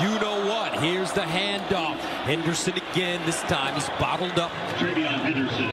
you know what. Here's the handoff. Henderson again. This time he's bottled up. TreVeyon Henderson.